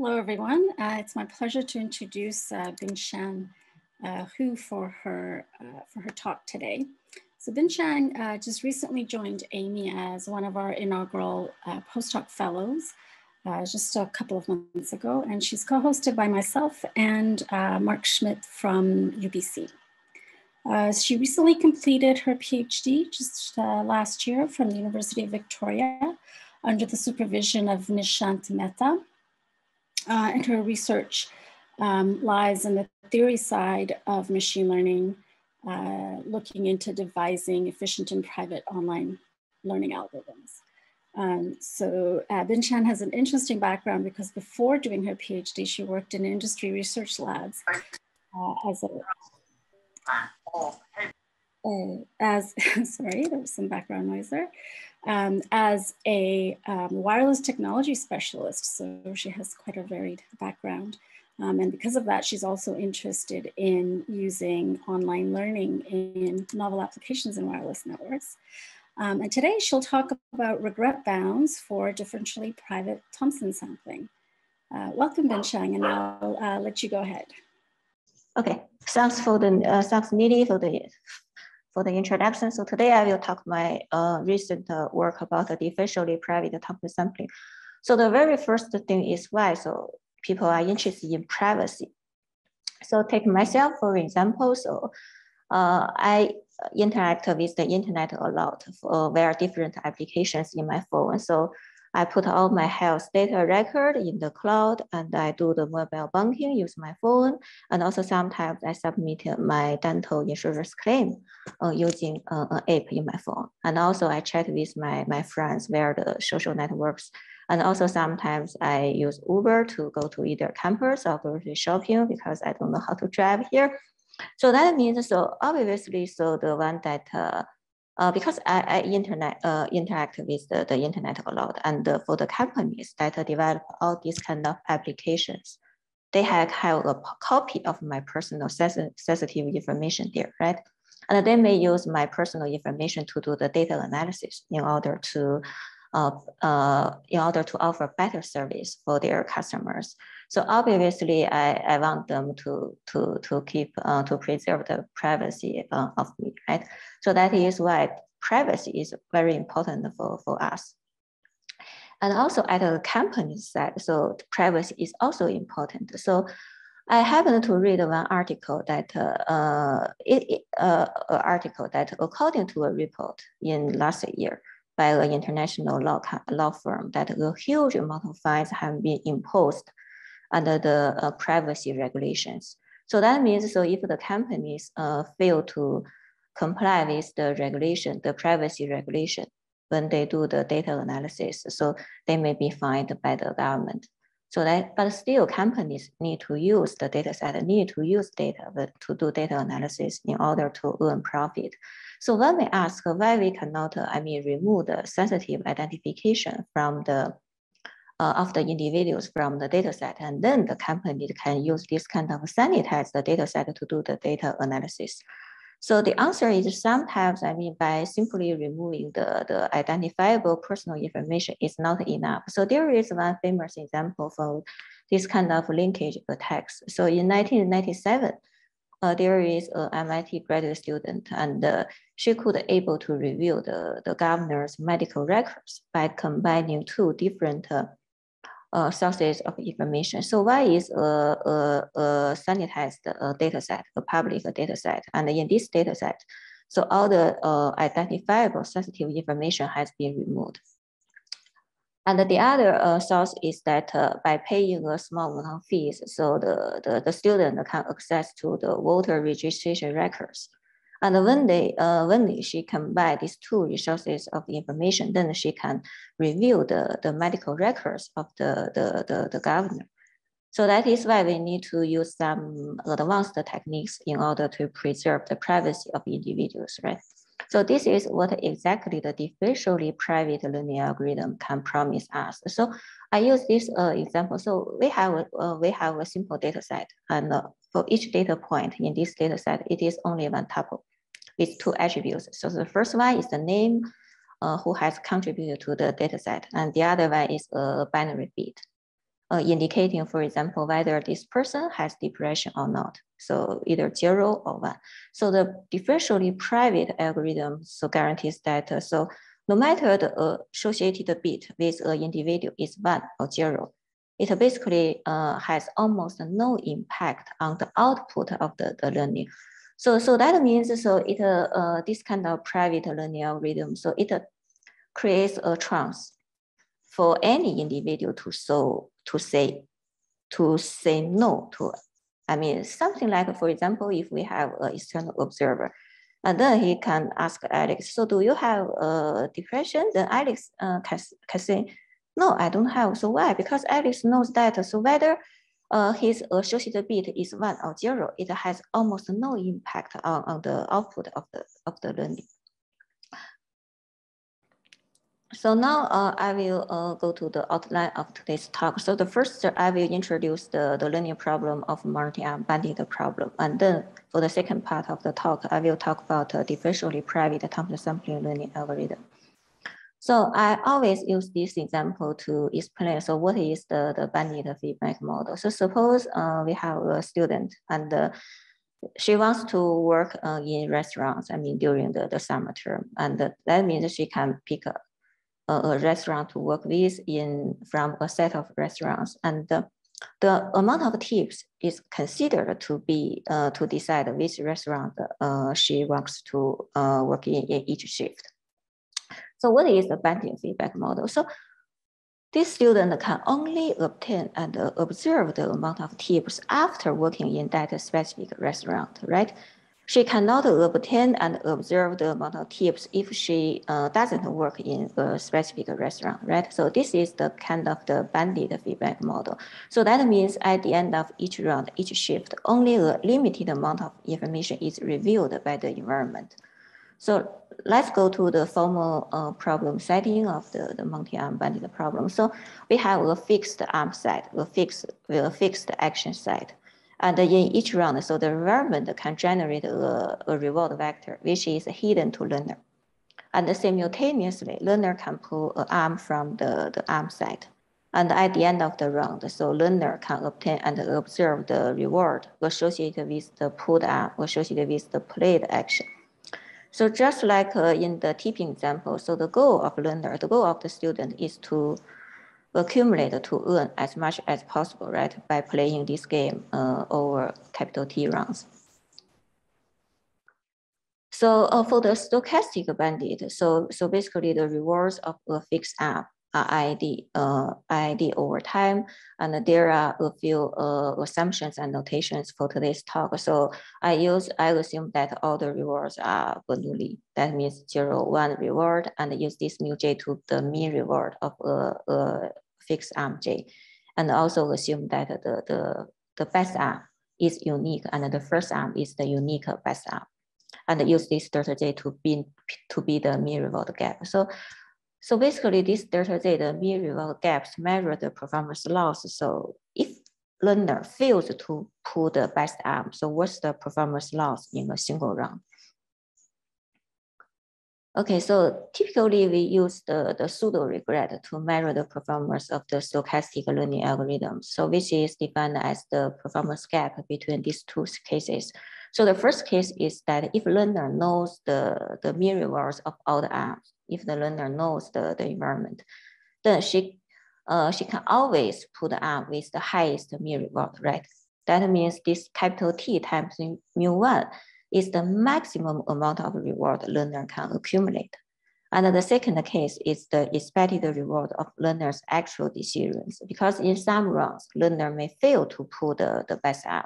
Hello, everyone. Uh, it's my pleasure to introduce uh, Bingshan uh, Hu for her, uh, for her talk today. So Bingshan uh, just recently joined Amii as one of our inaugural uh, postdoc fellows uh, just a couple of months ago, and she's co-hosted by myself and Mark Schmidt from UBC. she recently completed her PhD just last year from the University of Victoria under the supervision of Nishant Mehta. Uh, and her research um, lies in the theory side of machine learning, uh, looking into devising efficient and private online learning algorithms. Um, so uh, Bingshan has an interesting background because before doing her PhD, she worked in industry research labs uh, as a uh, as sorry, there was some background noise there um, as a um, wireless technology specialist. So she has quite a varied background. Um, and because of that, she's also interested in using online learning in novel applications in wireless networks. Um, and today she'll talk about regret bounds for differentially private Thompson sampling. Uh, welcome, Bingshan, and I'll uh, let you go ahead. Okay, thanks for the uh, thanks Nidhi for the for the introduction. So today I will talk my uh, recent uh, work about the differentially private Thompson sampling. So the very first thing is why so people are interested in privacy. So take myself for example. So uh, I interact with the internet a lot for very different applications in my phone. So I put all my health data record in the cloud and I do the mobile banking, use my phone. And also sometimes I submit my dental insurance claim uh, using uh, an app in my phone. And also I chat with my, my friends via the social networks. And also sometimes I use Uber to go to either campus or grocery shopping because I don't know how to drive here. So that means, so obviously, so the one that uh, uh, because I, I internet, uh, interact with the, the internet a lot and uh, for the companies that develop all these kind of applications, they have, have a copy of my personal sensitive information there, right? And they may use my personal information to do the data analysis in order to in order to offer better service for their customers. So obviously, I, I want them to to to keep uh, to preserve the privacy uh, of me, right? So that is why privacy is very important for, for us. And also at the company side, so privacy is also important. So I happened to read one article that uh, it, uh, article that according to a report in last year by an international law, law firm that a huge amount of fines have been imposed under the uh, privacy regulations. So that means, so if the companies uh, fail to comply with the regulation, the privacy regulation, when they do the data analysis, so they may be fined by the government. So that, but still companies need to use the data set, need to use data to do data analysis in order to earn profit. So when we ask why we cannot, I mean, remove the sensitive identification from the uh, of the individuals from the data set. And then the company can use this kind of sanitize the data set to do the data analysis. So the answer is sometimes, I mean, by simply removing the, the identifiable personal information is not enough. So there is one famous example for this kind of linkage attacks. So in 1997, uh, there is a MIT graduate student and uh, she could able to review the, the governor's medical records by combining two different uh, uh, sources of information. So why is a, a, a sanitized uh, data set, a public data set. And in this data set, so all the uh, identifiable sensitive information has been removed. And the other uh, source is that uh, by paying a small amount of fees, so the, the, the student can access to the voter registration records. And when they uh, when she combine these two resources of information, then she can review the, the medical records of the, the, the, the governor. So that is why we need to use some advanced techniques in order to preserve the privacy of individuals, right? So this is what exactly the differentially private learning algorithm can promise us. So I use this uh, example. So we have a, uh, we have a simple data set, and uh, for each data point in this data set, it is only one tuple with two attributes. So the first one is the name uh, who has contributed to the data set, and the other one is a binary bit. uh, indicating, for example, whether this person has depression or not. So either zero or one. So the differentially private algorithm so guarantees that uh, so no matter the associated bit with an individual is one or zero, it basically uh, has almost no impact on the output of the, the learning. So, so that means so it uh, this kind of private learning algorithm, so it creates a chance for any individual to so to say to say no to I mean something like for example if we have an external observer and then he can ask Alex so do you have a depression then Alex uh, can, can say no I don't have so why because Alice knows that so whether uh, his associated bit is one or zero it has almost no impact on, on the output of the of the learning so now uh, I will uh, go to the outline of today's talk. So the first, I will introduce the, the learning problem of multi-arm bandit problem. And then for the second part of the talk, I will talk about a differentially private Thompson sampling learning algorithm. So I always use this example to explain, so what is the, the bandit feedback model? So suppose uh, we have a student and uh, she wants to work uh, in restaurants, I mean, during the, the summer term. And that means she can pick a, a, restaurant to work with in from a set of restaurants. And the, amount of tips is considered to be uh, to decide which restaurant uh, she wants to uh, work in, in each shift. So what is the bandit feedback model? So this student can only obtain and observe the amount of tips after working in that specific restaurant, right? She cannot obtain and observe the amount of tips if she uh, doesn't work in a specific restaurant, right? So this is the kind of the bandit feedback model. So that means at the end of each round, each shift, only a limited amount of information is revealed by the environment. So let's go to the formal uh, problem setting of the, the multi-arm bandit problem. So we have a fixed arm set, a fixed, a fixed action set. And in each round, so the environment can generate a, a reward vector, which is hidden to learner. And simultaneously, learner can pull an arm from the, the arm side. And at the end of the round, so learner can obtain and observe the reward associated with the pulled arm, associated with the played action. So just like uh, in the tipping example, so the goal of learner, the goal of the student is to accumulate to earn as much as possible, right? By playing this game uh, over capital T rounds. So uh, for the stochastic bandit, so so basically the rewards of a fixed app ID, uh, ID over time, and there are a few uh, assumptions and notations for today's talk. So I use I assume that all the rewards are Bernoulli. That means zero one reward, and use this mu j to the mean reward of a, a fixed arm j, and also assume that the the the best arm is unique, and the first arm is the unique best arm and use this j to be to be the mean reward gap. So so basically this the mean reward gaps measure the performance loss. So if learner fails to pull the best arm, so what's the performance loss in a single round? Okay, so typically we use the, the pseudo regret to measure the performance of the stochastic learning algorithm. So which is defined as the performance gap between these two cases. So the first case is that if learner knows the, the mean rewards of all the arms, if the learner knows the, the environment, then she, uh, she can always put arm with the highest mean reward, right? That means this capital T times mu one is the maximum amount of reward learner can accumulate. And the second case is the expected reward of learner's actual decisions, because in some rounds, learner may fail to pull the, the best arm.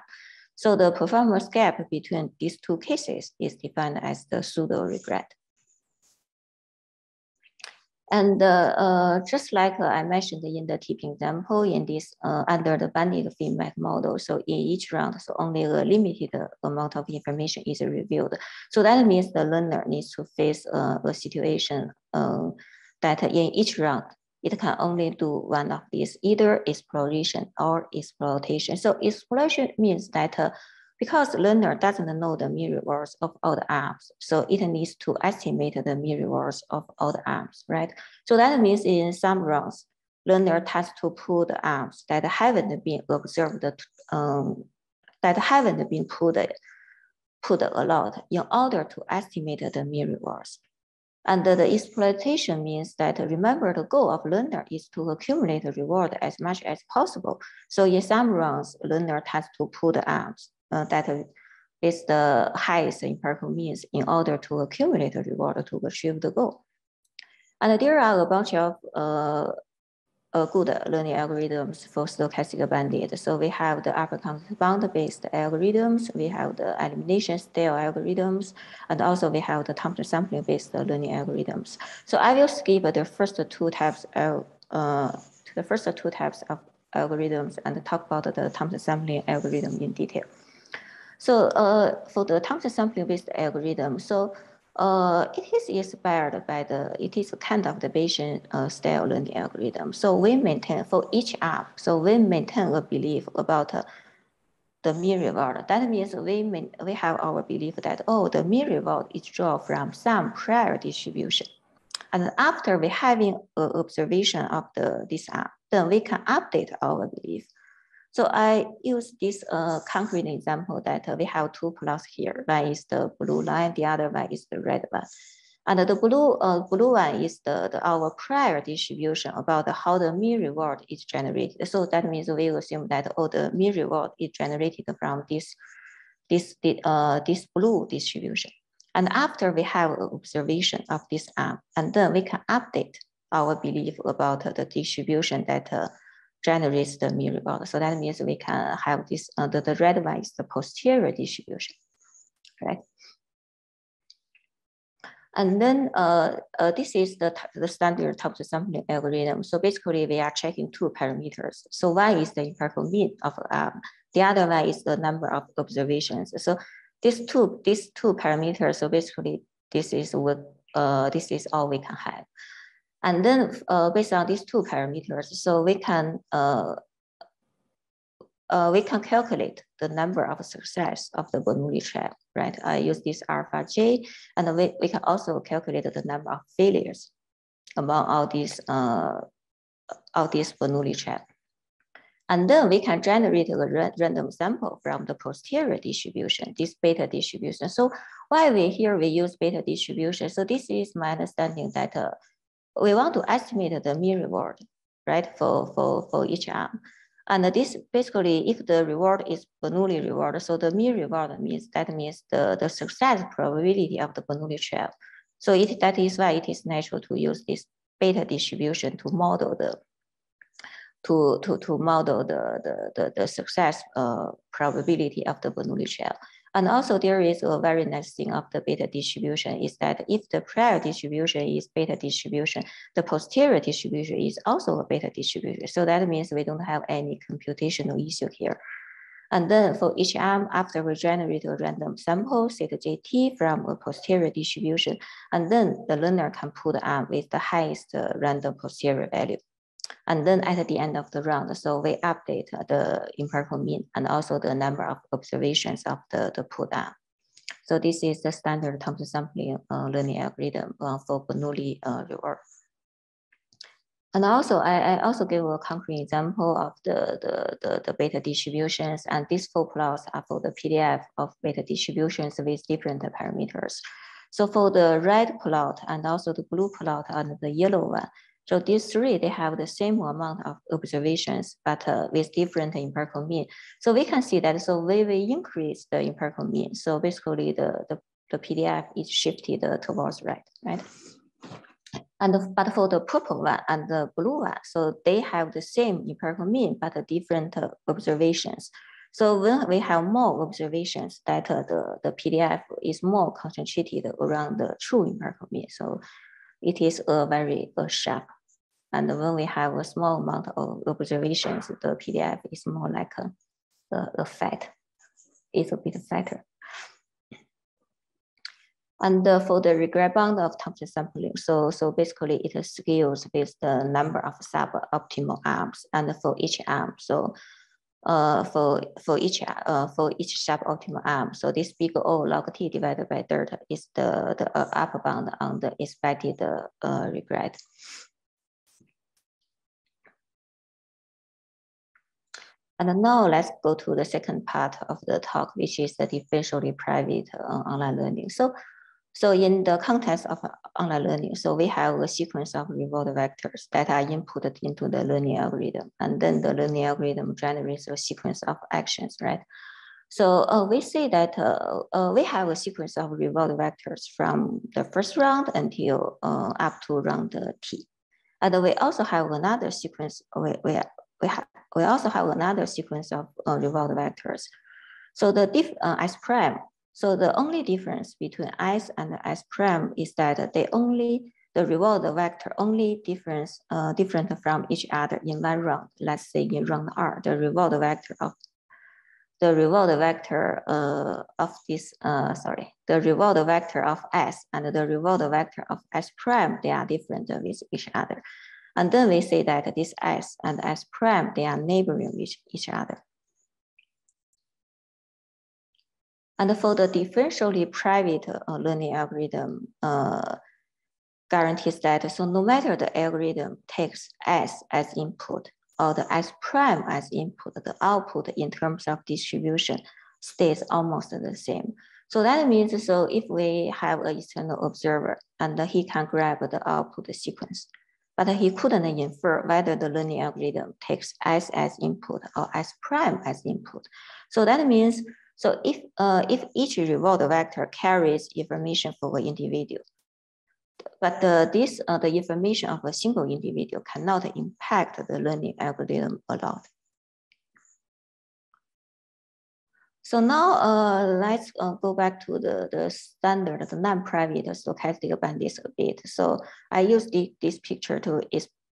So the performance gap between these two cases is defined as the pseudo regret. And uh, uh, just like uh, I mentioned in the tipping example, in this uh, under the bandit feedback model, so in each round, so only a limited amount of information is revealed. So that means the learner needs to face uh, a situation uh, that in each round, it can only do one of these, either exploration or exploitation. So exploration means that because learner doesn't know the mean rewards of all the arms, so it needs to estimate the mean rewards of all the arms, right? So that means in some rounds, learner test to pull the arms that haven't been observed, um, that haven't been pulled, pulled a lot in order to estimate the mean rewards. And the exploitation means that remember the goal of learner is to accumulate reward as much as possible. So in some runs, learner has to pull the arms uh, that is the highest empirical means in order to accumulate reward to achieve the goal. And there are a bunch of uh, uh, good learning algorithms for stochastic bandit. So we have the upper bound-based algorithms, we have the elimination style algorithms, and also we have the Thompson sampling-based learning algorithms. So I will skip the first two types of uh, the first two types of algorithms and talk about the Thompson sampling algorithm in detail. So uh, for the Thompson sampling-based algorithm, so uh, it is inspired by the, it is kind of the Bayesian uh, style learning algorithm. So we maintain for each app, so we maintain a belief about uh, the mean reward. That means we, main, we have our belief that, oh, the mean reward is drawn from some prior distribution. And after we having an observation of the, this app, then we can update our belief. So I use this uh, concrete example that uh, we have two plots here. One is the blue line, the other one is the red one. And the blue, uh, blue one is the, the, our prior distribution about how the mean reward is generated. So that means we assume that all oh, the mean reward is generated from this, this, uh, this blue distribution. And after we have an observation of this arm, and then we can update our belief about the distribution that uh, generates the mean reward. So that means we can have this, uh, the, the red one is the posterior distribution, right? And then uh, uh, this is the, the standard Thompson sampling algorithm. So basically we are checking two parameters. So one is the empirical mean of um, the other one is the number of observations. So these two, these two parameters, so basically this is what, uh, this is all we can have. And then uh, based on these two parameters, so we can uh, uh, we can calculate the number of success of the Bernoulli trial, right? I use this alpha j, and we, we can also calculate the number of failures among all these uh, all these Bernoulli trial. And then we can generate a random sample from the posterior distribution, this beta distribution. So why we here we use beta distribution? So this is my understanding that uh, we want to estimate the mean reward, right, for, for, for each arm. And this basically, if the reward is Bernoulli reward, so the mean reward means that means the, the success probability of the Bernoulli trial. So it, that is why it is natural to use this beta distribution to model the to, to, to model the, the, the, the success uh, probability of the Bernoulli trial. And also there is a very nice thing of the beta distribution is that if the prior distribution is beta distribution, the posterior distribution is also a beta distribution. So that means we don't have any computational issue here. And then for each arm, after we generate a random sample, say the JT from a posterior distribution, and then the learner can put arm with the highest uh, random posterior value. And then at the end of the round, so we update the empirical mean and also the number of observations of the, the pull down. So this is the standard Thompson sampling uh, learning algorithm uh, for Bernoulli uh, reward. And also, I, I, also give a concrete example of the, the, the, the, beta distributions, and these four plots are for the PDF of beta distributions with different parameters. So for the red plot and also the blue plot and the yellow one, so these three, they have the same amount of observations, but uh, with different empirical mean. So we can see that, so we will increase the empirical mean. So basically the, the, the PDF is shifted towards right, right? And but for the purple one and the blue one, so they have the same empirical mean, but different uh, observations. So when we have more observations, that uh, the, the PDF is more concentrated around the true empirical mean. So it is a very a sharp. And when we have a small amount of observations, the PDF is more like a, a, a fat, it's a bit fatter. And uh, for the regret bound of Thompson sampling, so, so basically it scales with the number of sub-optimal arms and for each arm. So uh, for, for, each, uh, for each suboptimal arm. So this big O log T divided by delta is the, the uh, upper bound on the expected uh, uh, regret. And now let's go to the second part of the talk, which is the differentially private uh, online learning. So so in the context of online learning, so we have a sequence of reward vectors that are inputted into the learning algorithm. And then the learning algorithm generates a sequence of actions, right? So uh, we say that uh, uh, we have a sequence of reward vectors from the first round until uh, up to round T. And we also have another sequence, we, we, we, have, we also have another sequence of uh, reward vectors. So the diff, uh, S prime, so the only difference between S and S prime is that they only, the reward vector only difference, different from each other in one round. Let's say in round R, the reward vector of the reward vector uh, of this, uh, sorry, the reward vector of S and the reward vector of S prime, they are different with each other. And then we say that this S and S prime, they are neighboring with each other. And for the differentially private uh, learning algorithm, uh, guarantees that so no matter the algorithm takes S as input, or the S prime as input, the output in terms of distribution stays almost the same. So that means, so if we have an external observer and he can grab the output sequence, but he couldn't infer whether the learning algorithm takes S as input or S prime as input. So that means, so if, uh, if each reward vector carries information for an individual, but this, uh, the information of a single individual cannot impact the learning algorithm a lot. So now uh, let's uh, go back to the, the standard, the non-private stochastic bandits a bit. So I use the, this picture to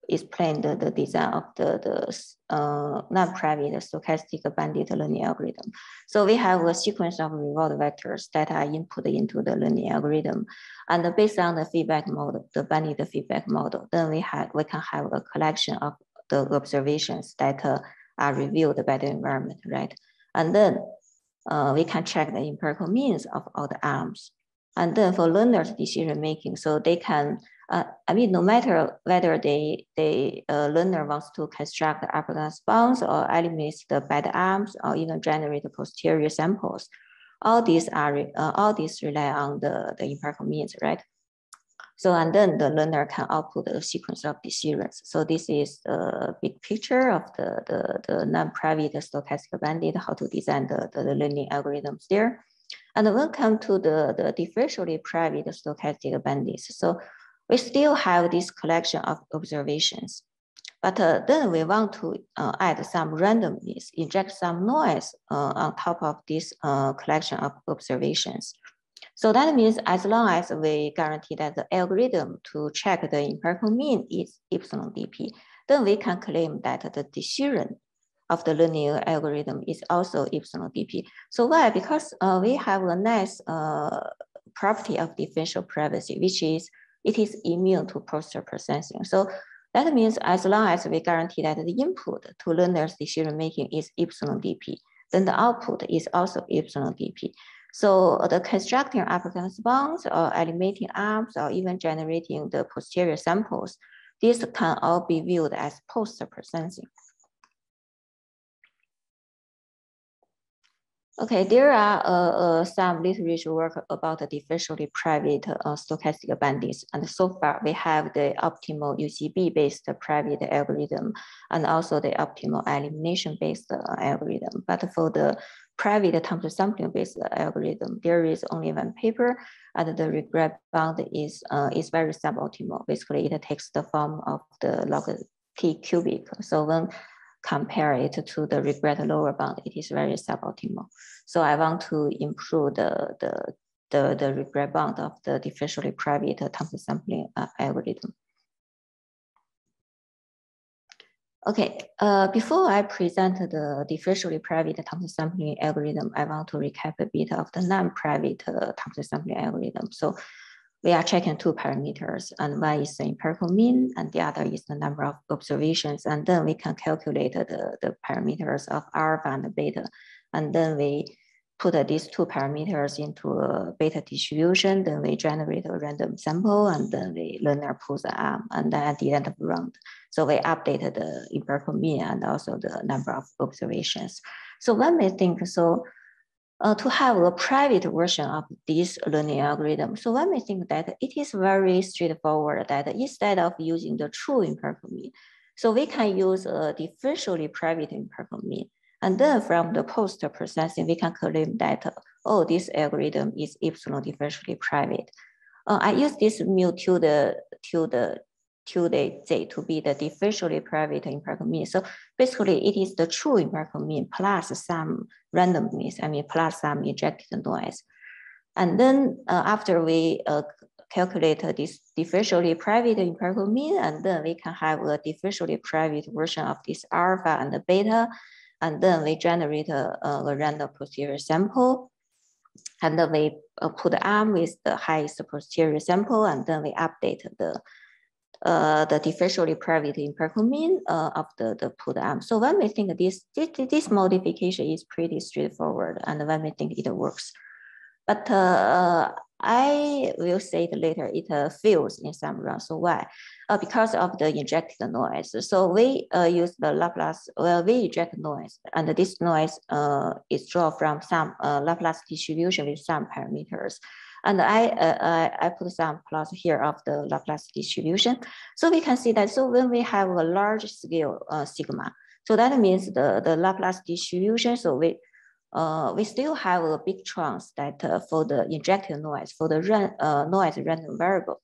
explain the, the design of the, the uh, non-private stochastic bandit learning algorithm. So we have a sequence of reward vectors that are input into the learning algorithm. And based on the feedback model, the bandit feedback model, then we have we can have a collection of the observations that uh, are reviewed by the environment, right? And then uh, we can check the empirical means of all the arms. And then for learners decision making, so they can uh, I mean, no matter whether they, they uh, learner wants to construct the upper bounds or eliminate the bad arms or even generate the posterior samples, all these are uh, all these rely on the, the empirical means, right? So and then the learner can output a sequence of decisions. So this is a big picture of the, the, the non-private stochastic bandit, how to design the, the, the learning algorithms there. And when come to the, the differentially private stochastic bandits, so we still have this collection of observations. But uh, then we want to uh, add some randomness, inject some noise uh, on top of this uh, collection of observations. So that means as long as we guarantee that the algorithm to check the empirical mean is epsilon dp, then we can claim that the decision of the learning algorithm is also epsilon dp. So why? Because uh, we have a nice uh, property of differential privacy, which is it is immune to post-processing. So that means as long as we guarantee that the input to learner's decision making is epsilon dp, then the output is also epsilon dp. So the constructing applicant bonds or eliminating arms or even generating the posterior samples, these can all be viewed as post-processing. Okay, there are uh, uh, some literature work about the differentially private uh, stochastic bandits. And so far we have the optimal UCB-based private algorithm and also the optimal elimination-based uh, algorithm. But for the private Thompson sampling-based algorithm, there is only one paper and the regret bound is, uh, is very suboptimal. Basically, it takes the form of the log t cubic. So when compare it to the regret lower bound, it is very suboptimal. So I want to improve the, the, the, the regret bound of the differentially private Thompson sampling uh, algorithm. Okay, uh, before I present the differentially private Thompson sampling algorithm, I want to recap a bit of the non-private uh, Thompson sampling algorithm. So we are checking two parameters and one is the empirical mean and the other is the number of observations. And then we can calculate the, the parameters of alpha and beta. And then we, put these two parameters into a beta distribution, then we generate a random sample and then we linear pull the arm and then at the end of the round. So we updated the empirical mean and also the number of observations. So when we think so, uh, to have a private version of this learning algorithm. So when we think that it is very straightforward that instead of using the true empirical mean, so we can use a differentially private empirical mean. And then from the post processing, we can claim that, oh, this algorithm is epsilon differentially private. Uh, I use this mu to the, to the, z to be the differentially private empirical mean. So basically it is the true empirical mean plus some randomness, I mean, plus some injected noise. And then uh, after we uh, calculate this differentially private empirical mean, and then we can have a differentially private version of this alpha and the beta, and then we generate a, a random posterior sample. And then we uh, put arm with the highest posterior sample, and then we update the uh, the differentially private mean uh, of the, the put arm. So when we think this, this, this modification is pretty straightforward, and when we think it works. But uh, I will say it later, it uh, fails in some runs. So why? Uh, because of the injected noise. So we uh, use the Laplace, well, we inject noise, and this noise uh, is drawn from some uh, Laplace distribution with some parameters. And I, uh, I, I put some plots here of the Laplace distribution. So we can see that, so when we have a large scale uh, sigma, so that means the, the Laplace distribution, so we, uh, we still have a big chance that uh, for the injected noise, for the uh, noise random variable,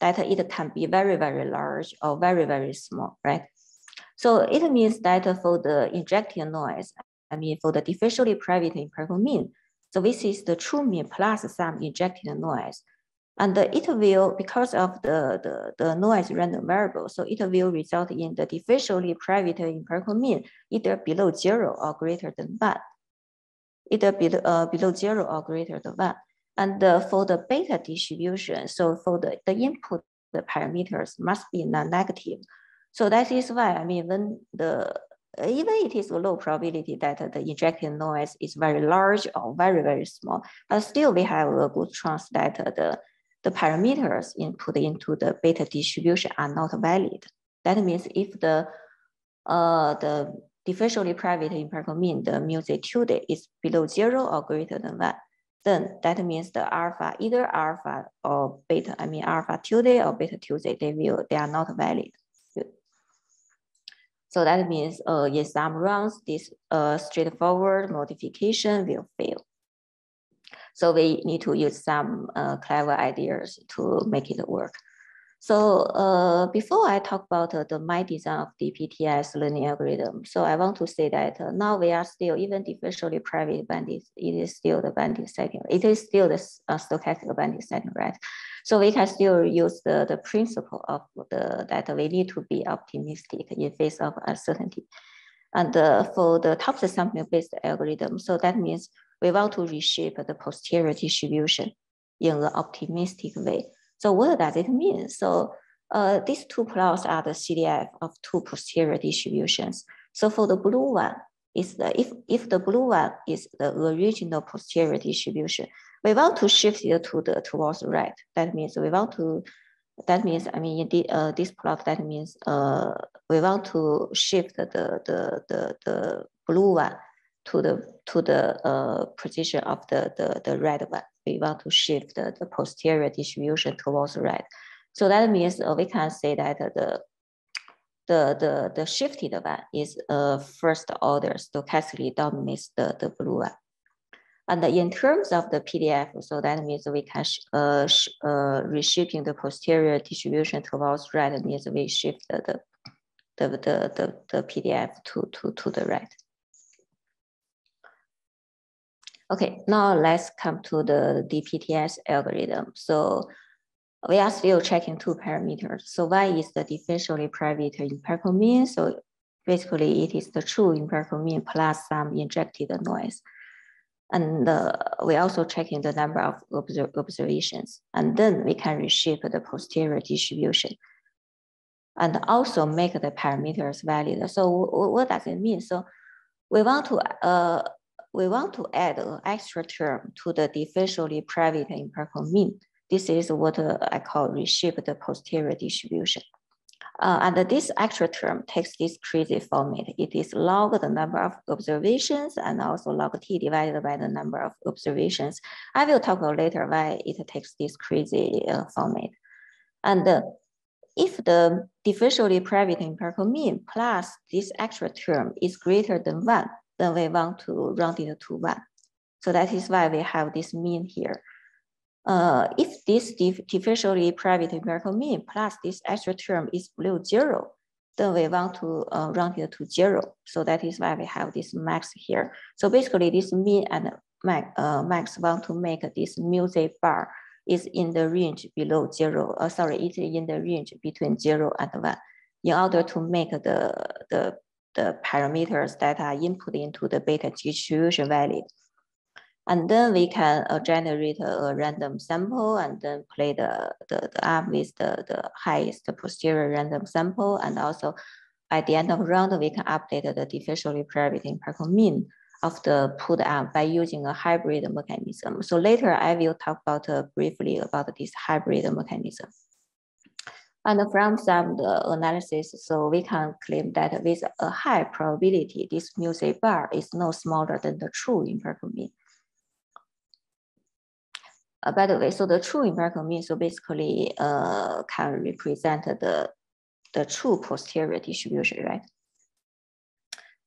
that it can be very, very large or very, very small, right? So it means that for the injected noise, I mean, for the differentially private empirical mean, so this is the true mean plus some injected noise. And it will, because of the, the, the noise random variable, so it will result in the differentially private empirical mean either below zero or greater than one either below, uh, below zero or greater than one. And uh, for the beta distribution, so for the, the input, the parameters must be non-negative. So that is why, I mean, when the, even it is a low probability that the injected noise is very large or very, very small, but still we have a good chance that the, the parameters input into the beta distribution are not valid. That means if the, uh, the differentially private empirical mean, the mu z tilde is below zero or greater than one, then that means the alpha, either alpha or beta, I mean alpha tilde or beta tilde, they will, they are not valid. So that means uh, in some rounds, this uh, straightforward modification will fail. So we need to use some uh, clever ideas to make it work. So uh, before I talk about uh, the my design of DPTS learning algorithm, so I want to say that uh, now we are still even differentially private bandit. It is still the bandit setting. It is still the uh, stochastic bandit setting, right? So we can still use the, the principle of the that we need to be optimistic in face of uncertainty. And uh, for the Thompson sampling based algorithm, so that means we want to reshape the posterior distribution in an optimistic way. So what does it mean? So uh, these two plots are the CDF of two posterior distributions. So for the blue one, is the, if, if the blue one is the original posterior distribution, we want to shift it to the towards right. That means we want to, that means, I mean, in the, uh, this plot, that means uh, we want to shift the, the, the, the blue one to the, to the uh, position of the, the, the red one we want to shift the, the posterior distribution towards right. So that means uh, we can say that the the the the shifted one is a first order stochastically dominates the, the blue one. And in terms of the PDF, so that means we can uh, uh, reshifting the posterior distribution towards right means we shift the, the, the, the, the PDF to, to, to the right. Okay, now let's come to the DPTS algorithm. So we are still checking two parameters. So one is the differentially private empirical mean. So basically it is the true empirical mean plus some injected noise. And uh, we also checking the number of observations. And then we can reshape the posterior distribution and also make the parameters valid. So what does it mean? So we want to uh, we want to add an extra term to the differentially private empirical mean. This is what uh, I call reshaped posterior distribution. Uh, and this extra term takes this crazy format. It is log the number of observations and also log t divided by the number of observations. I will talk about later why it takes this crazy uh, format. And uh, if the differentially private empirical mean plus this extra term is greater than one, then we want to round it to one. So that is why we have this mean here. Uh, if this differentially private empirical mean plus this extra term is below zero, then we want to uh, round it to zero. So that is why we have this max here. So basically this mean and max, uh, max want to make this mu z bar is in the range below zero, uh, sorry, it's in the range between zero and one in order to make the, the, the parameters that are input into the beta distribution valid. And then we can uh, generate a random sample and then play the, the, the arm with the, the highest posterior random sample. And also at the end of round, we can update the differentially private empirical mean of the put arm by using a hybrid mechanism. So later I will talk about uh, briefly about this hybrid mechanism. And from some the analysis, so we can claim that with a high probability, this mu z bar is no smaller than the true empirical mean. Uh, by the way, so the true empirical mean, so basically uh, can represent the, the true posterior distribution, right?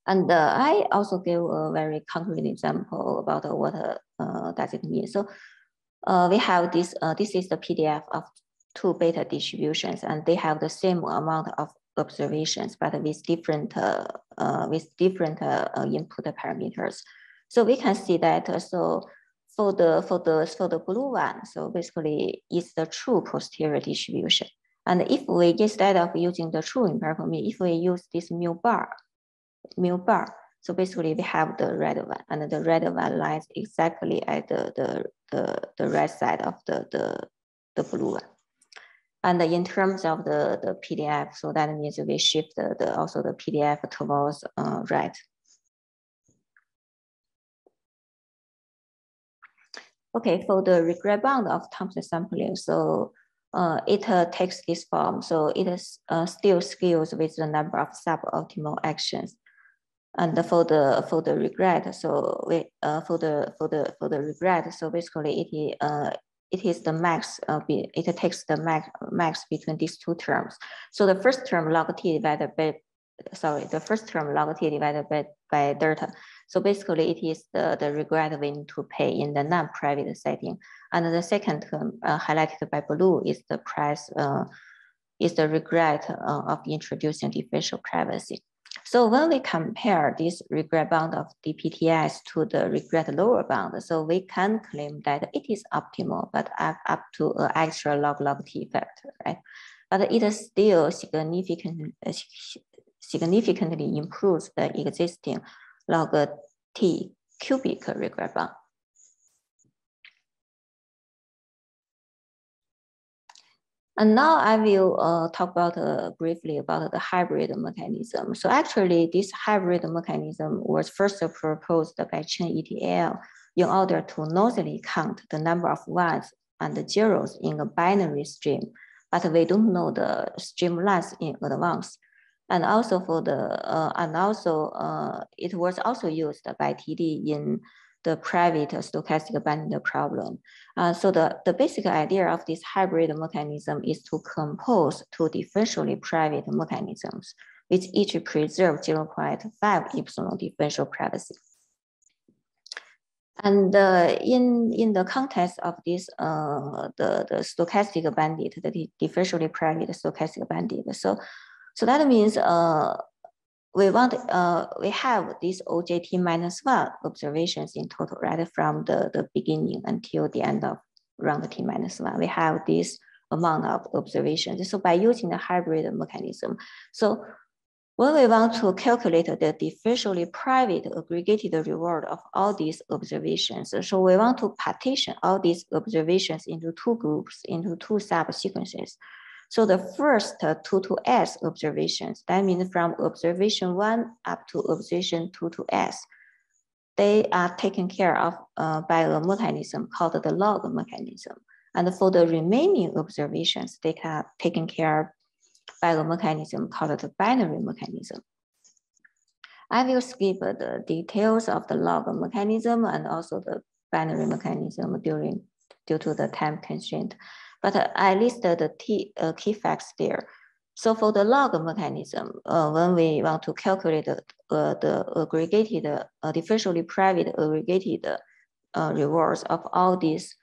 And uh, I also gave a very concrete example about what uh, does it mean. So uh, we have this, uh, this is the PDF of two beta distributions and they have the same amount of observations, but with different, uh, with different input parameters. So we can see that, so for the for the for the blue one, so basically it's the true posterior distribution. And if we instead of using the true empirical mean, if we use this mu bar, mu bar, so basically we have the red one, and the red one lies exactly at the the the, the right side of the the the blue one. And in terms of the, the PDF, so that means we shift the, the also the PDF towards uh, right. Okay, for the regret bound of Thompson sampling, so uh, it uh, takes this form. So it is uh, still scales with the number of suboptimal actions. And for the for the regret, so we uh, for the for the for the regret, so basically it is uh, it is the max. Uh, it takes the max max between these two terms. So the first term log t divided by sorry, the first term log t divided by by delta. So basically it is the, the regret we need to pay in the non-private setting. And the second term uh, highlighted by blue is the price, uh, is the regret uh, of introducing differential privacy. So when we compare this regret bound of DPTS to the regret lower bound, so we can claim that it is optimal, but up, up to an extra log log t factor, right? But it still significant, significantly improves the existing log t cubic regret bound. And now I will uh, talk about uh, briefly about the hybrid mechanism. So actually this hybrid mechanism was first proposed by Chan et al. in order to noisily count the number of ones and zeros in a binary stream, but we don't know the stream length in advance and also for the uh, and also uh, it was also used by TD in the private stochastic bandit problem. Uh, so the, the basic idea of this hybrid mechanism is to compose two differentially private mechanisms, which each preserve 0.5 epsilon differential privacy. And uh, in, in the context of this, uh, the, the stochastic bandit, the differentially private stochastic bandit, so so that means uh, we want uh, we have these OJT minus one observations in total, right? From the, the beginning until the end of round T minus one, we have this amount of observations. So by using the hybrid mechanism, so when we want to calculate the differentially private aggregated reward of all these observations, so we want to partition all these observations into two groups, into two subsequences. So the first two to S observations, that means from observation one up to observation two to S. they are taken care of uh, by a mechanism called the log mechanism. And for the remaining observations, they are taken care of by a mechanism called the binary mechanism. I will skip the details of the log mechanism and also the binary mechanism during due to the time constraint, but I listed the key, uh, key facts there. So for the log mechanism, uh, when we want to calculate the, uh, the aggregated, uh, differentially private aggregated uh, rewards of all these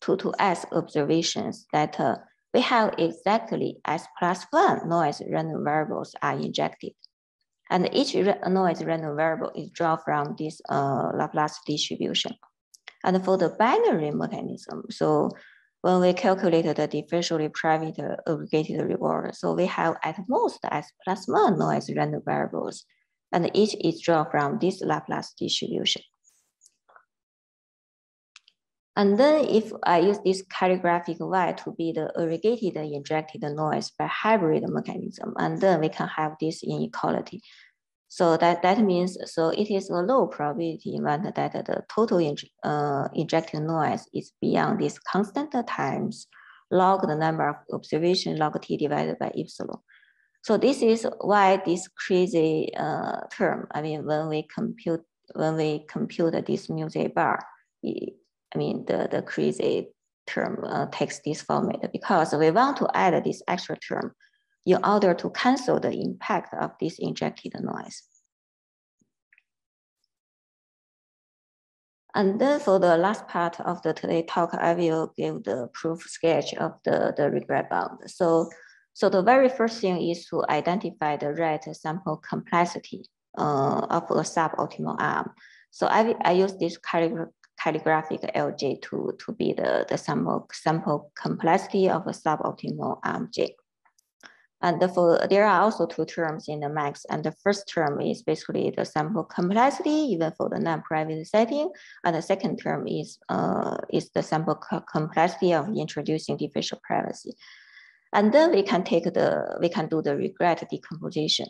two to S observations that uh, we have exactly S plus one noise random variables are injected. And each noise random variable is drawn from this uh, Laplace distribution. And for the binary mechanism, so when we calculate the differentially private aggregated reward, so we have at most S plus one noise random variables, and each is drawn from this Laplace distribution. And then if I use this calligraphic Y to be the aggregated injected noise by hybrid mechanism, and then we can have this inequality. So that, that means, so it is a low probability event that the total uh, injected noise is beyond this constant times log the number of observation log t divided by epsilon. So this is why this crazy uh, term, I mean, when we compute, when we compute this mu j bar, I mean, the, the crazy term uh, takes this format because we want to add this extra term in order to cancel the impact of this injected noise. And then for the last part of the today talk, I will give the proof sketch of the, the regret bound. So, so the very first thing is to identify the right sample complexity uh, of a suboptimal arm. So I, I use this calligraphic LJ to, to be the, the sample, sample complexity of a suboptimal arm J. And for, there are also two terms in the max. And the first term is basically the sample complexity, even for the non-private setting. And the second term is, uh, is the sample complexity of introducing differential privacy. And then we can take the, we can do the regret decomposition.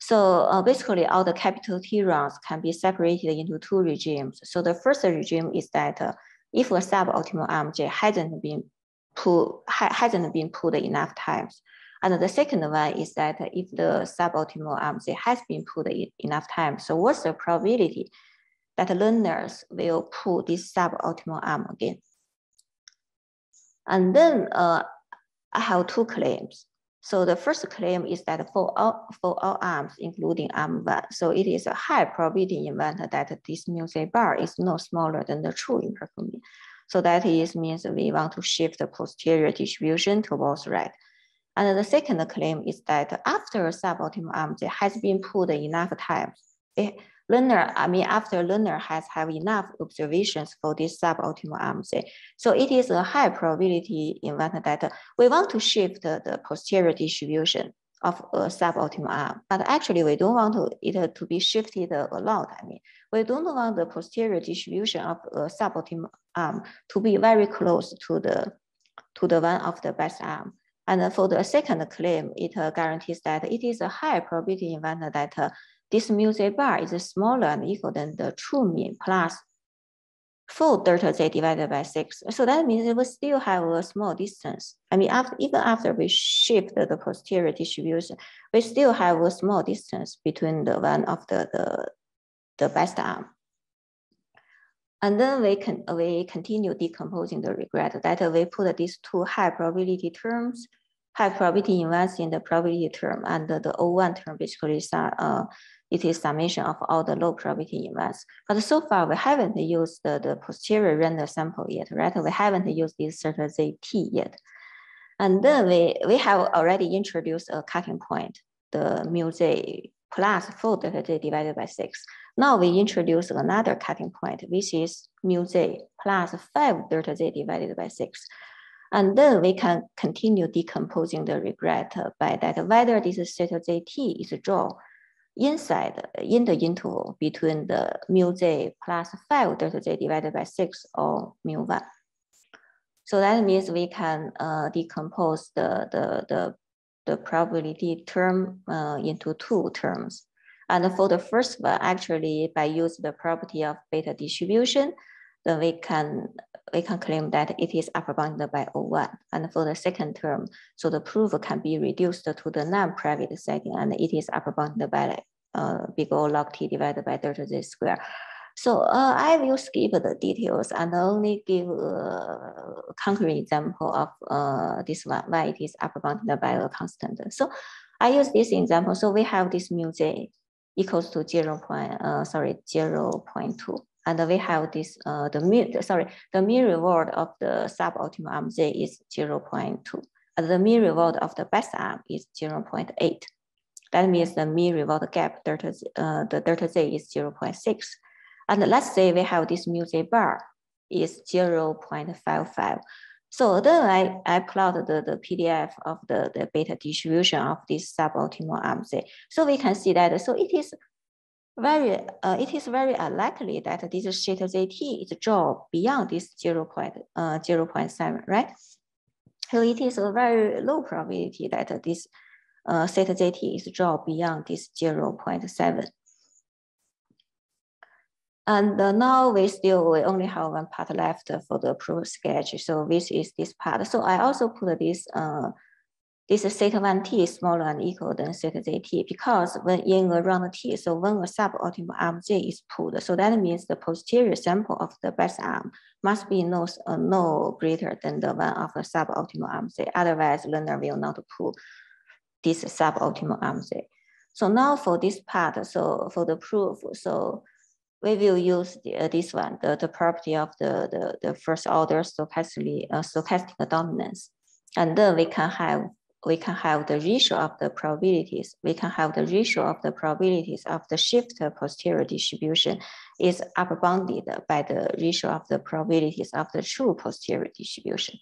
So uh, basically all the capital T rounds can be separated into two regimes. So the first regime is that uh, if a suboptimal arm J hasn't been pulled, ha hasn't been pulled enough times, and the second one is that if the suboptimal arm J has been pulled enough times, so what's the probability that learners will pull this suboptimal arm again? And then uh, I have two claims. So the first claim is that for all, for all arms, including arm one, so it is a high probability event that this mu j bar is no smaller than the true empirical mean. So that is means we want to shift the posterior distribution towards right. And the second claim is that after suboptimal um, arm J has been pulled enough times, it, eh, learner, I mean, after learner has have enough observations for this suboptimal um, arm J. So it is a high probability event that we want to shift the posterior distribution of a suboptimal arm, um, but actually we don't want it to be shifted a lot. I mean, we don't want the posterior distribution of a suboptimal arm to be very close to the to the one of the best arm. And for the second claim, it uh, guarantees that it is a high probability event that uh, this mu j bar is smaller and equal than the true mean plus full delta z divided by six. So that means we will still have a small distance. I mean, after, even after we shift the posterior distribution, we still have a small distance between the one of the, the, the best arm. And then we can we continue decomposing the regret that we put these two high probability terms, high probability invest in the probability term and the, the O1 term basically uh, it is summation of all the low probability events. But so far we haven't used the, the posterior random sample yet, right? We haven't used this certain ZT yet. And then we, we have already introduced a cutting point, the mu j plus 4 delta j divided by 6. Now we introduce another cutting point, which is mu j plus 5 delta j divided by 6. And then we can continue decomposing the regret by that whether this theta jt is drawn inside in the interval between the mu j plus 5 delta j divided by 6 or mu 1. So that means we can uh, decompose the, the, the the probability term uh, into two terms. And for the first one, actually, by using the property of beta distribution, then we can we can claim that it is upper bounded by O1. And for the second term, so the proof can be reduced to the non-private setting, and it is upper bounded by uh, big O log t divided by delta z square. So uh, I will skip the details and only give a concrete example of uh, this one, why it is upper bounded by a constant. So I use this example. So we have this mu j equals to 0. Point, uh, sorry, 0 0.2. And we have this, uh, the mean, sorry, the mean reward of the suboptimal arm J is 0 0.2. And the mean reward of the best arm is 0 0.8. That means the mean reward gap delta, uh, the delta Z is 0 0.6. And let's say we have this mu J bar is 0 0.55. So then I, I plot the, the PDF of the, the beta distribution of this suboptimal arm Z. So we can see that, so it is very, uh, it is very unlikely that this theta ZT is drawn beyond this 0, point, uh, 0 0.7, right? So it is a very low probability that this uh, theta ZT is drawn beyond this 0 0.7. And uh, now we still, we only have one part left for the proof sketch. So this is this part. So I also put this uh, this theta 1 t smaller and equal than theta zt because when in a round t, so when a suboptimal arm j is pulled, so that means the posterior sample of the best arm must be no, uh, no greater than the one of the suboptimal arm j. Otherwise, learner will not pull this suboptimal arm j. So now for this part, so for the proof, so we will use the, uh, this one, the, the property of the, the, the first order stochastic, uh, stochastic dominance. And then we can have we can have the ratio of the probabilities. We can have the ratio of the probabilities of the shift posterior distribution is upper bounded by the ratio of the probabilities of the true posterior distribution.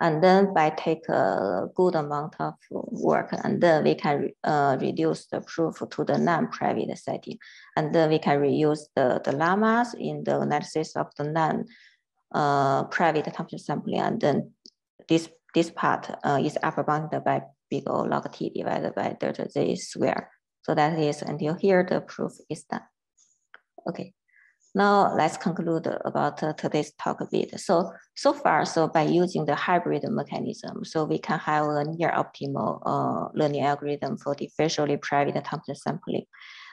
And then by take a good amount of work, and then we can uh, reduce the proof to the non-private setting. And then we can reuse the, the lemmas in the analysis of the non-private uh, sampling. And then this this part uh, is upper bounded by big O log t divided by delta z square. So that is until here, the proof is done. Okay, now let's conclude about uh, today's talk a bit. So, so far, so by using the hybrid mechanism, so we can have a near optimal uh, learning algorithm for the private Thompson sampling.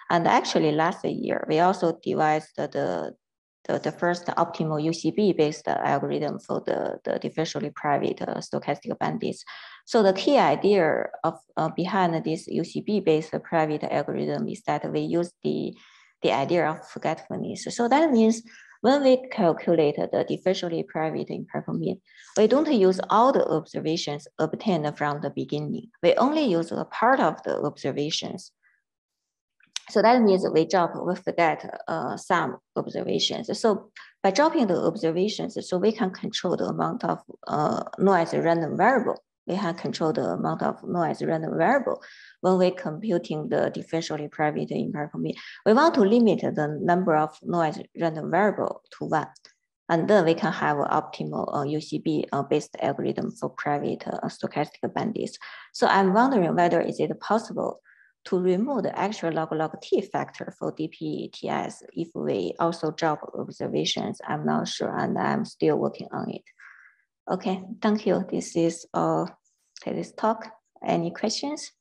And actually last year, we also devised the, the, the first optimal UCB-based algorithm for the, the differentially private uh, stochastic bandits. So the key idea of uh, behind this UCB-based private algorithm is that we use the, the idea of forgetfulness. So that means when we calculate the differentially private empirical mean, we don't use all the observations obtained from the beginning. We only use a part of the observations so that means we drop, we forget uh, some observations. So by dropping the observations, so we can control the amount of uh, noise random variable. We can control the amount of noise random variable when we're computing the differentially private empirical mean. We want to limit the number of noise random variable to one. And then we can have an optimal uh, UCB uh, based algorithm for private uh, stochastic bandits. So I'm wondering whether is it possible to remove the actual log log t factor for DPTS if we also drop observations. I'm not sure and I'm still working on it. Okay, thank you. This is all today's talk. Any questions?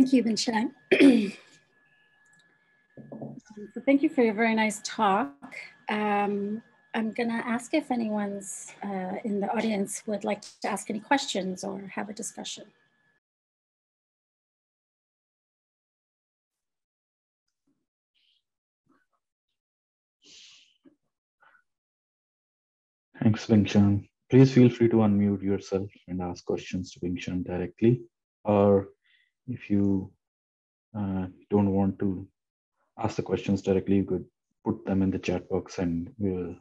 Thank you, Bingshan. So thank you for your very nice talk. Um, I'm gonna ask if anyone's uh, in the audience would like to ask any questions or have a discussion. Thanks, Bingshan. Please feel free to unmute yourself and ask questions to Bingshan directly. Or if you uh, don't want to ask the questions directly, you could put them in the chat box and we'll,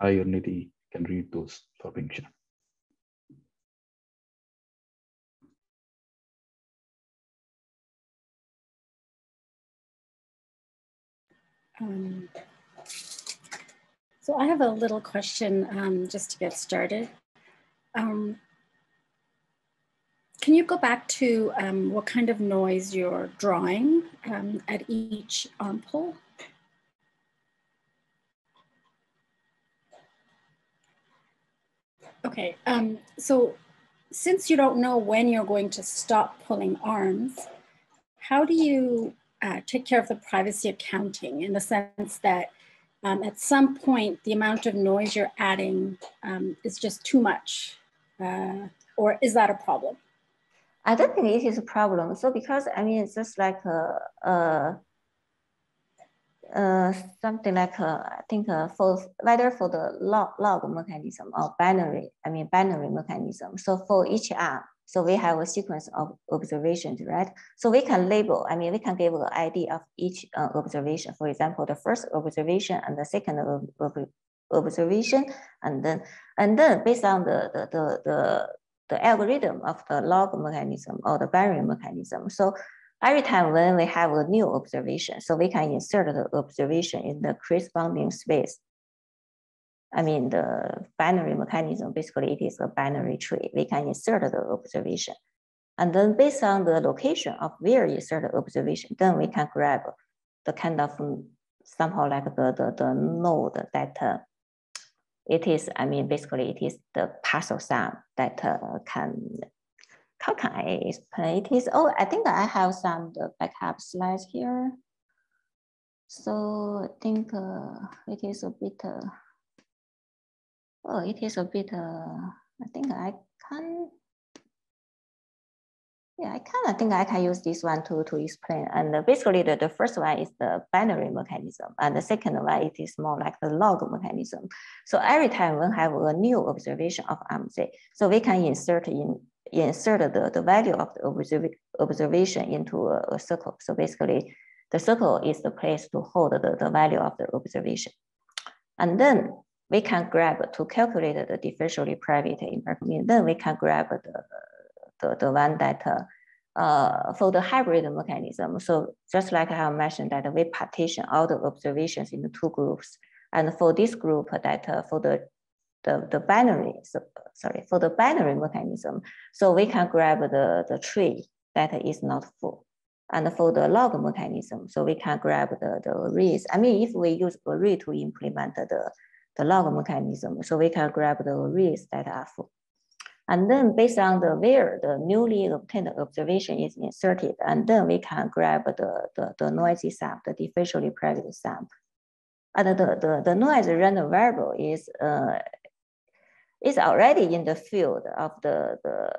I or Nidhi can read those for Bingshan. Um, So I have a little question um, just to get started. Um, can you go back to um, what kind of noise you're drawing um, at each arm pull? Okay, um, so since you don't know when you're going to stop pulling arms, how do you uh, take care of the privacy accounting in the sense that um, at some point the amount of noise you're adding um, is just too much? Uh, or is that a problem? I don't think it is a problem. So because I mean, it's just like a, a uh, something like uh, I think for whether for the log, log mechanism or binary, I mean binary mechanism. So for each arm, so we have a sequence of observations, right? So we can label, I mean, we can give an ID of each uh, observation. For example, the first observation and the second ob ob observation, and then and then based on the the the the, the algorithm of the log mechanism or the binary mechanism. So every time when we have a new observation, so we can insert the observation in the corresponding space. I mean, the binary mechanism, basically it is a binary tree. We can insert the observation. And then based on the location of where you insert the observation, then we can grab the kind of somehow like the, the, the node that uh, it is, I mean, basically it is the partial sum that uh, can how can I explain it is, oh, I think I have some the backup slides here. So I think uh, it is a bit, uh, oh, it is a bit, uh, I think I can, yeah, I kind of think I can use this one to, to explain. And basically the, the first one is the binary mechanism. And the second one, it is more like the log mechanism. So every time we have a new observation of arm Z, so we can insert in insert the, the value of the observation into a, a, circle. So basically, the circle is the place to hold the, the value of the observation. And then we can grab to calculate the differentially private empirical. Then we can grab the, the, the one that uh, for the hybrid mechanism. So just like I have mentioned that we partition all the observations into two groups. And for this group that uh, for the the, the binary, so, sorry, for the binary mechanism. So we can grab the, the tree that is not full. And for the log mechanism, so we can grab the, the arrays. I mean, if we use array to implement the, the log mechanism, so we can grab the arrays that are full. And then based on the where the newly obtained observation is inserted, and then we can grab the, the, the noisy sum, the differentially private sum. And the, the, the noise random variable is uh, is already in the field of the, the,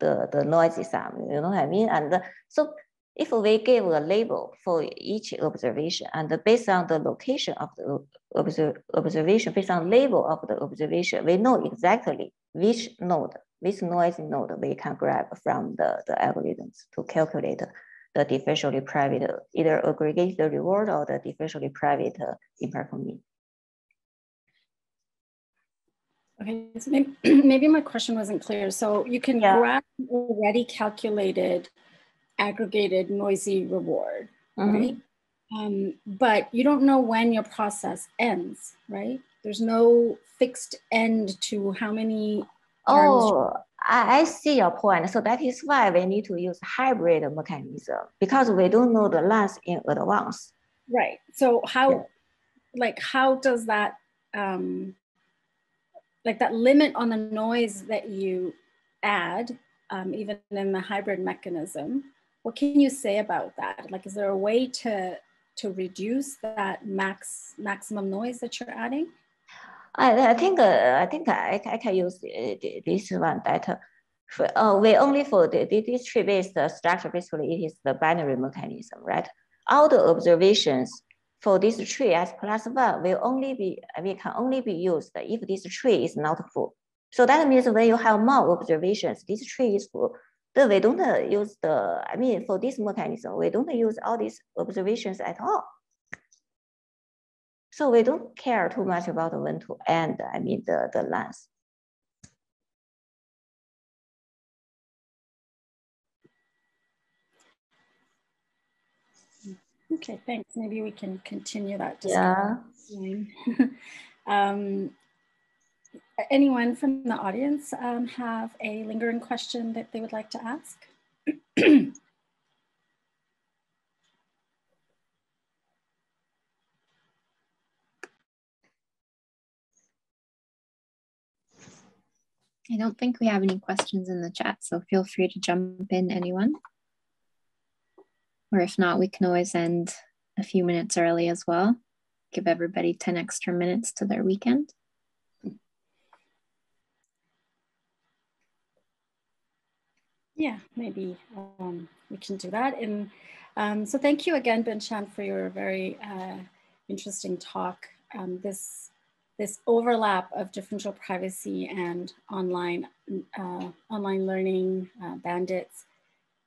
the, the noisy sum, you know what I mean? And so if we give a label for each observation and based on the location of the observ observation, based on label of the observation, we know exactly which node, which noisy node we can grab from the, the algorithms to calculate the differentially private, either aggregate the reward or the differentially private empirical mean. Okay, so maybe, maybe my question wasn't clear. So you can yeah. grab already calculated aggregated noisy reward, mm-hmm. right? Um, but you don't know when your process ends, right? There's no fixed end to how many. Oh, I, see your point. So that is why we need to use hybrid mechanism because we don't know the length in advance. Right. So how, yeah. like, how does that um, like that limit on the noise that you add, um, even in the hybrid mechanism. What can you say about that? Like, is there a way to to reduce that max maximum noise that you're adding? I, I think uh, I think I, I can use uh, this one that uh, for, uh, we only for the, this tree based structure basically it is the binary mechanism, right? All the observations for this tree as plus one will only be, we can only be used if this tree is not full. So that means when you have more observations, this tree is full, then we don't use the, I mean, for this mechanism, we don't use all these observations at all. So we don't care too much about when to end, I mean, the, the length. Okay, thanks. Maybe we can continue that discussion. Yeah. Um, anyone from the audience um, have a lingering question that they would like to ask? I don't think we have any questions in the chat, so feel free to jump in, anyone. Or if not, we can always end a few minutes early as well. Give everybody 10 extra minutes to their weekend. Yeah, maybe um, we can do that. And um, so thank you again, Bingshan, for your very uh, interesting talk. Um, this this overlap of differential privacy and online uh, online learning uh, bandits.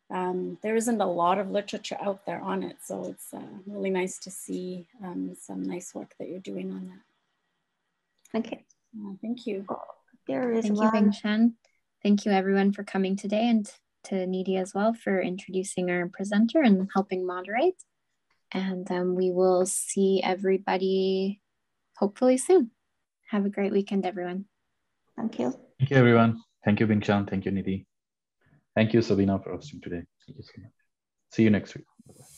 Um, there isn't a lot of literature out there on it, so it's uh, really nice to see um, some nice work that you're doing on that. Okay. Uh, thank you. There is Thank one. you, Bingshan. Thank you everyone for coming today and to Nidhi as well for introducing our presenter and helping moderate. And um, we will see everybody hopefully soon. Have a great weekend, everyone. Thank you. Thank you, everyone. Thank you, Bingshan. Thank you, Nidhi. Thank you, Sabina, for hosting today. Thank you so much. See you next week. Bye-bye.